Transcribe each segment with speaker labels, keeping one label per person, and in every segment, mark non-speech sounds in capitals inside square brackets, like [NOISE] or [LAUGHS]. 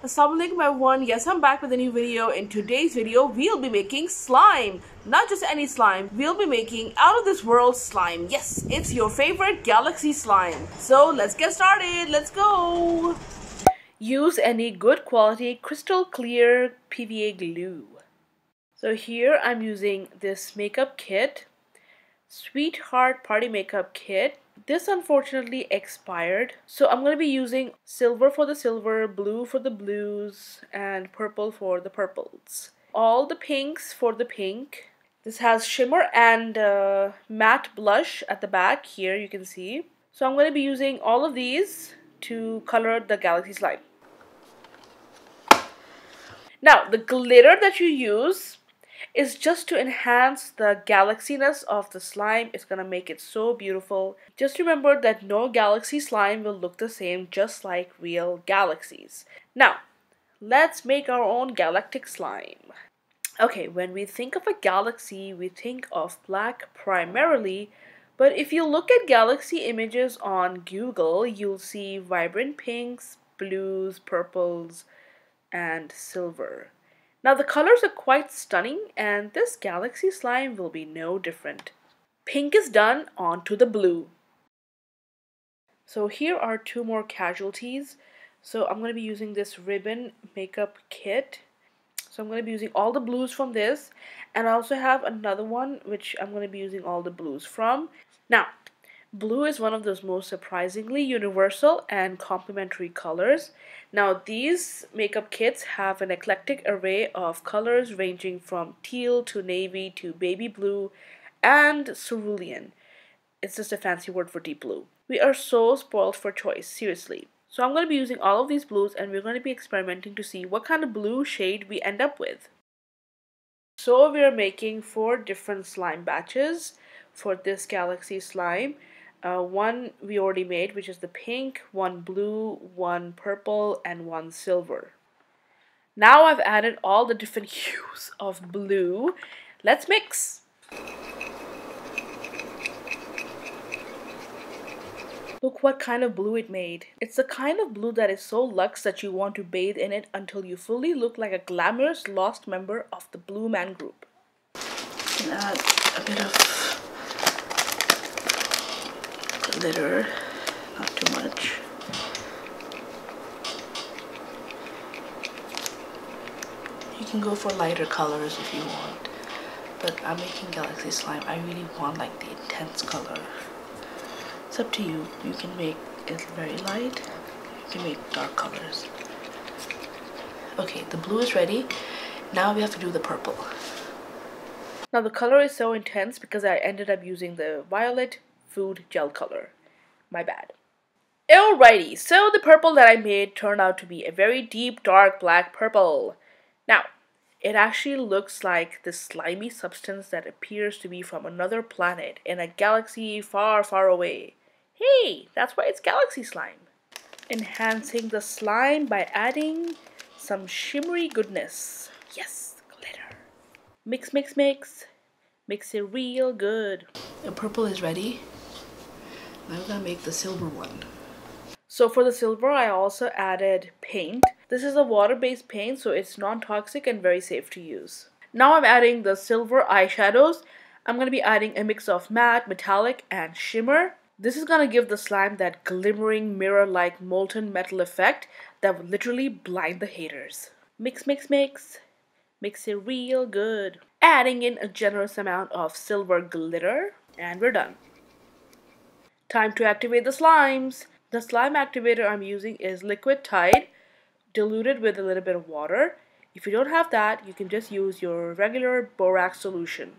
Speaker 1: Assalamualaikum everyone, yes I'm back with a new video. In today's video, we'll be making slime. Not just any slime, we'll be making out of this world slime. Yes, it's your favorite galaxy slime. So let's get started, let's go! Use any good quality crystal clear PVA glue. So here I'm using this makeup kit, Sweetheart Party Makeup Kit this unfortunately expired. So I'm going to be using silver for the silver, blue for the blues, and purple for the purples. All the pinks for the pink. This has shimmer and uh, matte blush at the back here you can see. So I'm going to be using all of these to color the galaxy slime. Now the glitter that you use is just to enhance the galaxiness of the slime. It's to make it so beautiful. Just remember that no galaxy slime will look the same just like real galaxies. Now, let's make our own galactic slime. Okay, when we think of a galaxy, we think of black primarily, but if you look at galaxy images on Google, you'll see vibrant pinks, blues, purples, and silver. Now the colors are quite stunning and this galaxy slime will be no different. Pink is done, on to the blue. So here are two more casualties. So I'm going to be using this ribbon makeup kit. So I'm going to be using all the blues from this and I also have another one which I'm going to be using all the blues from. Now Blue is one of those most surprisingly universal and complementary colors. Now these makeup kits have an eclectic array of colors ranging from teal to navy to baby blue and cerulean. It's just a fancy word for deep blue. We are so spoiled for choice, seriously. So I'm going to be using all of these blues and we're going to be experimenting to see what kind of blue shade we end up with. So we're making four different slime batches for this galaxy slime uh, one we already made, which is the pink, one blue, one purple, and one silver. Now I've added all the different [LAUGHS] hues of blue. Let's mix. Look what kind of blue it made. It's the kind of blue that is so luxe that you want to bathe in it until you fully look like a glamorous lost member of the Blue Man Group. Add a bit of glitter, not too much. You can go for lighter colors if you want, but I'm making Galaxy Slime. I really want like the intense color. It's up to you. You can make it very light. You can make dark colors. Okay, the blue is ready. Now we have to do the purple. Now the color is so intense because I ended up using the violet, food gel color. My bad. Alrighty, so the purple that I made turned out to be a very deep dark black purple. Now, it actually looks like this slimy substance that appears to be from another planet in a galaxy far, far away. Hey, that's why it's galaxy slime. Enhancing the slime by adding some shimmery goodness. Yes, glitter. Mix, mix, mix. Mix it real good. The purple is ready. I'm gonna make the silver one. So for the silver, I also added paint. This is a water-based paint, so it's non-toxic and very safe to use. Now I'm adding the silver eyeshadows. I'm going to be adding a mix of matte, metallic, and shimmer. This is going to give the slime that glimmering mirror-like molten metal effect that will literally blind the haters. Mix, mix, mix. Mix it real good. Adding in a generous amount of silver glitter. And we're done. Time to activate the slimes. The slime activator I'm using is Liquid Tide, diluted with a little bit of water. If you don't have that, you can just use your regular borax solution.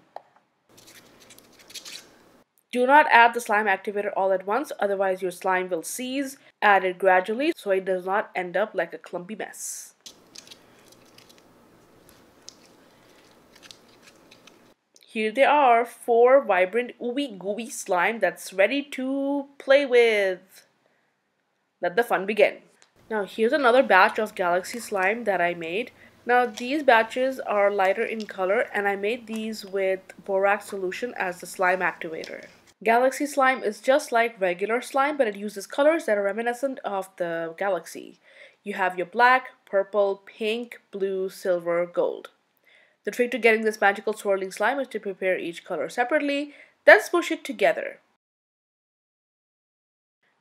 Speaker 1: Do not add the slime activator all at once, otherwise your slime will seize. Add it gradually so it does not end up like a clumpy mess. Here they are, four vibrant ooey gooey slime that's ready to play with. Let the fun begin. Now here's another batch of galaxy slime that I made. Now these batches are lighter in color and I made these with borax solution as the slime activator. Galaxy slime is just like regular slime but it uses colors that are reminiscent of the galaxy. you have your black, purple, pink, blue, silver, gold. The trick to getting this magical swirling slime is to prepare each color separately, then smush it together.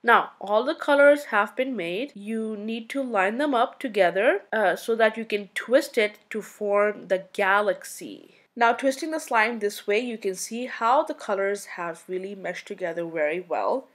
Speaker 1: Now, all the colors have been made. You need to line them up together uh, so that you can twist it to form the galaxy. Now, twisting the slime this way, you can see how the colors have really meshed together very well.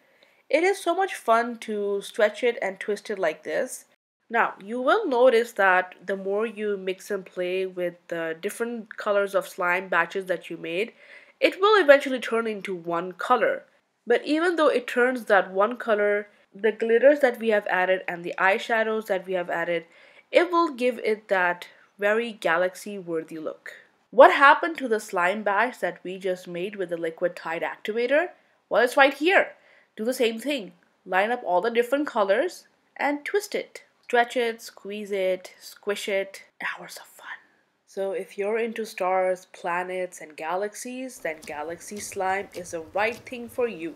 Speaker 1: It is so much fun to stretch it and twist it like this. Now, you will notice that the more you mix and play with the different colors of slime batches that you made, it will eventually turn into one color. But even though it turns that one color, the glitters that we have added and the eyeshadows that we have added, it will give it that very galaxy worthy look. What happened to the slime batch that we just made with the liquid Tide activator? Well, it's right here. Do the same thing. Line up all the different colors and twist it. Stretch it, squeeze it, squish it. Hours of fun. So if you're into stars, planets, and galaxies, then Galaxy Slime is the right thing for you.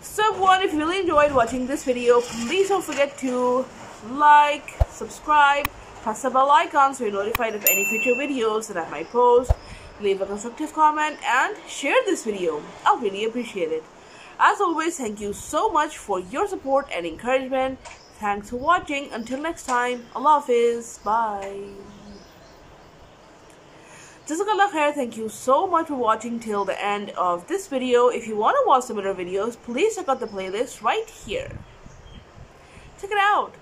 Speaker 1: So everyone, if you really enjoyed watching this video, please don't forget to like, subscribe, press the bell icon so you're notified of any future videos that I might post, leave a constructive comment, and share this video. I'll really appreciate it. As always, thank you so much for your support and encouragement. Thanks for watching. Until next time, Allah Hafiz. Bye. Jazakallah khair, thank you so much for watching till the end of this video. If you want to watch similar videos, please check out the playlist right here. Check it out.